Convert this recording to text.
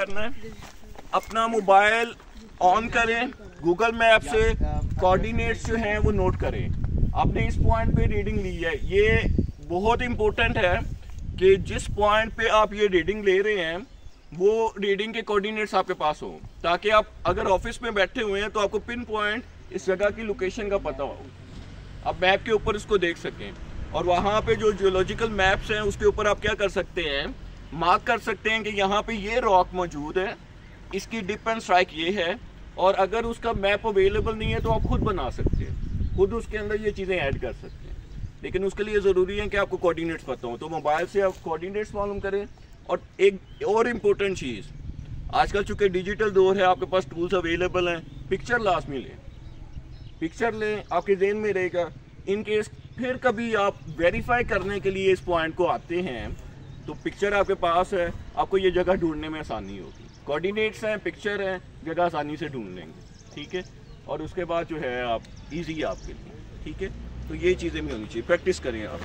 करना है। अपना मोबाइल ऑन करें गूगल मैप से कोऑर्डिनेट्स जो हैं वो नोट करें। आपने इस पॉइंट पे रीडिंग ली है। ये बहुत इम्पोर्टेंट है कि जिस पॉइंट पे आप ये रीडिंग ले रहे हैं, वो रीडिंग के कोऑर्डिनेट्स आपके पास हो। ताकि आप अगर ऑफ़िस में बैठे हुए हैं तो आपको पिन पॉइंट इस जगह की लोकेशन का पता हो। आप मैप के ऊपर इसको देख सकें। और वहाँ पे जो जियोलॉजिकल मैप्स हैं, उसके ऊपर आप क्या कर सकते हैं मार्क कर सकते हैं कि यहाँ पे ये रॉक मौजूद है। इसकी डिप एंड स्ट्राइक ये है। और अगर उसका मैप अवेलेबल नहीं है तो आप खुद बना सकते हैं। खुद उसके अंदर ये चीज़ें ऐड कर सकते हैं। लेकिन उसके लिए ज़रूरी है कि आपको कोऑर्डिनेट्स पता हो। तो मोबाइल से आप कोऑर्डिनेट्स मालूम करें। और एक और इम्पोर्टेंट चीज़, आजकल चूँकि डिजिटल दौर है, आपके पास टूल्स अवेलेबल हैं। पिक्चर लाजमी लें। पिक्चर लें, आपके जेन में रहेगा। इन केस फिर कभी आप वेरीफाई करने के लिए इस पॉइंट को आते हैं तो पिक्चर आपके पास है, आपको ये जगह ढूँढने में आसानी होगी। कोऑर्डिनेट्स हैं पिक्चर हैं, जगह आसानी से ढूंढ लेंगे, ठीक है? और उसके बाद जो है आप इजी है आपके लिए, ठीक है? तो ये चीज़ें भी होनी चाहिए प्रैक्टिस करें आप।